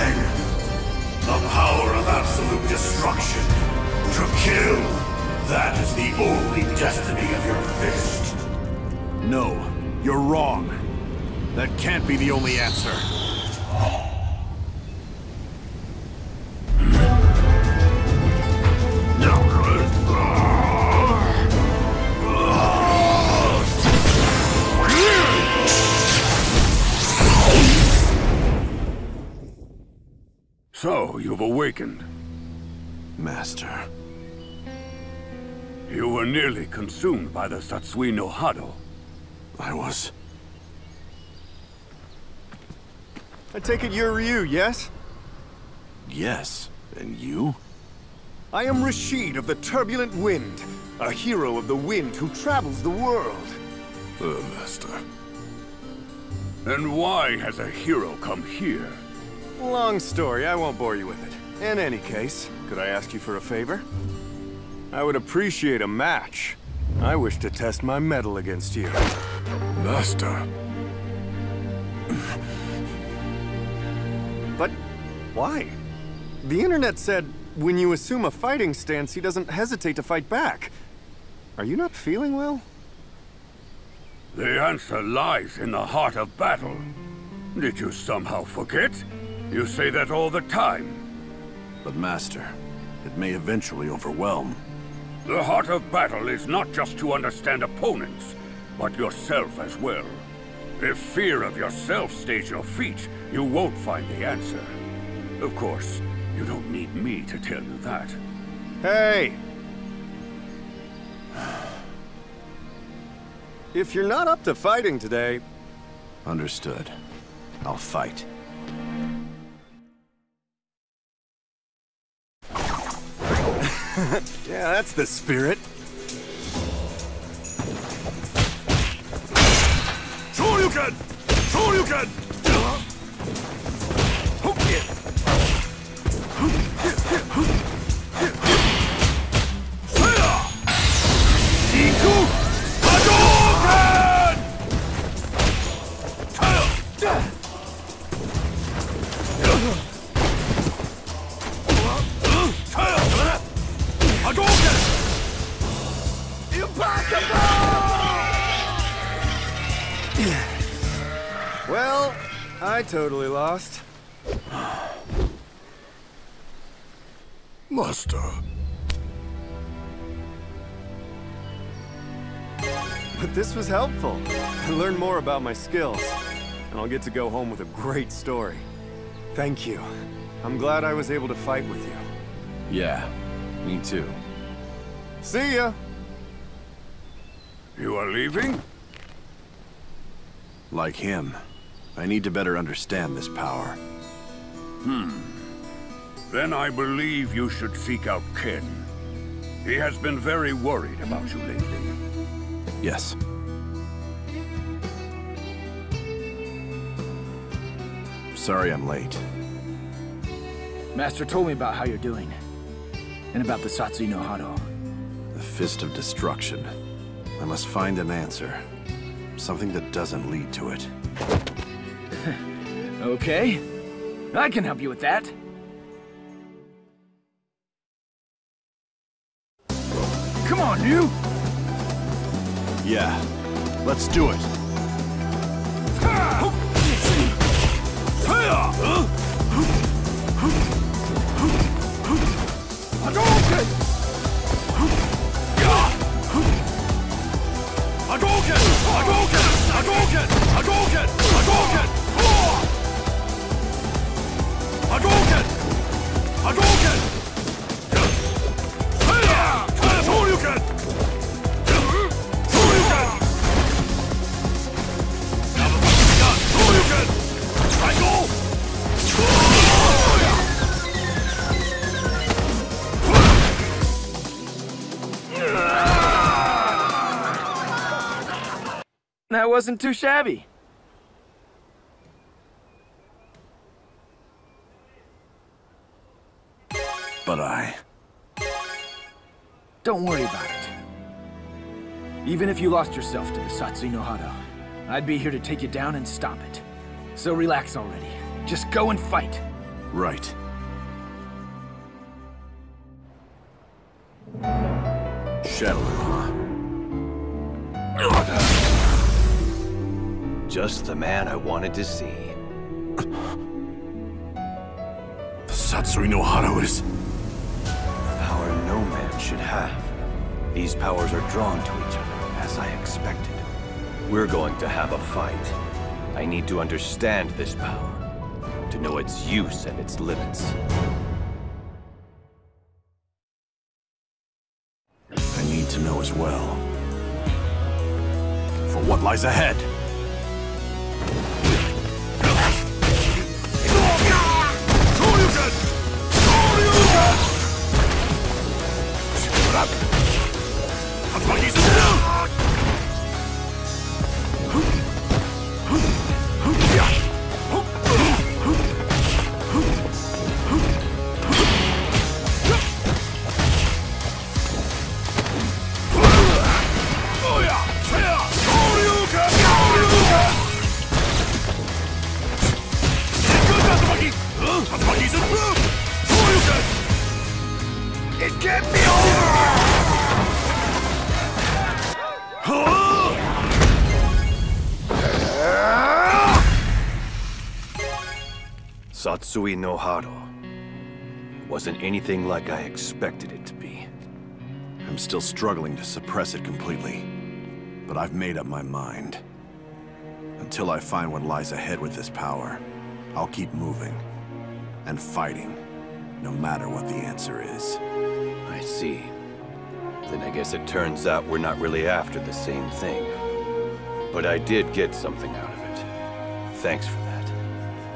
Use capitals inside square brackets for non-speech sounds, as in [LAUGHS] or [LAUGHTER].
The power of absolute destruction. To kill. That is the only destiny of your fist. No, you're wrong. That can't be the only answer. So, you've awakened. Master. You were nearly consumed by the Satsui no Hado. I was... I take it you're Ryu, yes? Yes. And you? I am Rashid of the Turbulent Wind, a hero of the wind who travels the world. Uh, Master. And why has a hero come here? Long story, I won't bore you with it. In any case, could I ask you for a favor? I would appreciate a match. I wish to test my mettle against you. Master. But why? The internet said when you assume a fighting stance, he doesn't hesitate to fight back. Are you not feeling well? The answer lies in the heart of battle. Did you somehow forget? You say that all the time. But Master, it may eventually overwhelm. The heart of battle is not just to understand opponents, but yourself as well. If fear of yourself stays your feet, you won't find the answer. Of course, you don't need me to tell you that. Hey! If you're not up to fighting today... Understood. I'll fight. yeah, that's the spirit. Sure you can! Sure you can! Well, I totally lost. Master. But this was helpful. I learned more about my skills. And I'll get to go home with a great story. Thank you. I'm glad I was able to fight with you. Yeah, me too. See ya! You are leaving? Like him, I need to better understand this power. Hmm. Then I believe you should seek out Ken. He has been very worried about you lately. Yes. Sorry I'm late. Master told me about how you're doing. And about the Satsui no Hado. The Fist of Destruction. I must find an answer. Something that doesn't lead to it. [LAUGHS] Okay. I can help you with that. Come on, you! Yeah, let's do it. Hadouken! [LAUGHS] Hadouken! Hadouken! Hadouken! Wasn't too shabby. But I... Don't worry about it. Even if you lost yourself to the Satsui no Hado, I'd be here to take you down and stop it. So relax already. Just go and fight. Right. Shadow, huh? Just the man I wanted to see. The Satsui no Hado is... Power no man should have. These powers are drawn to each other, as I expected. We're going to have a fight. I need to understand this power, to know its use and its limits. I need to know as well. For what lies ahead. It Satsui no Hado. Wasn't anything like I expected it to be. I'm still struggling to suppress it completely. But I've made up my mind. Until I find what lies ahead with this power, I'll keep moving. And fighting, no matter what the answer is. I see. Then I guess it turns out we're not really after the same thing. But I did get something out of it. Thanks for that.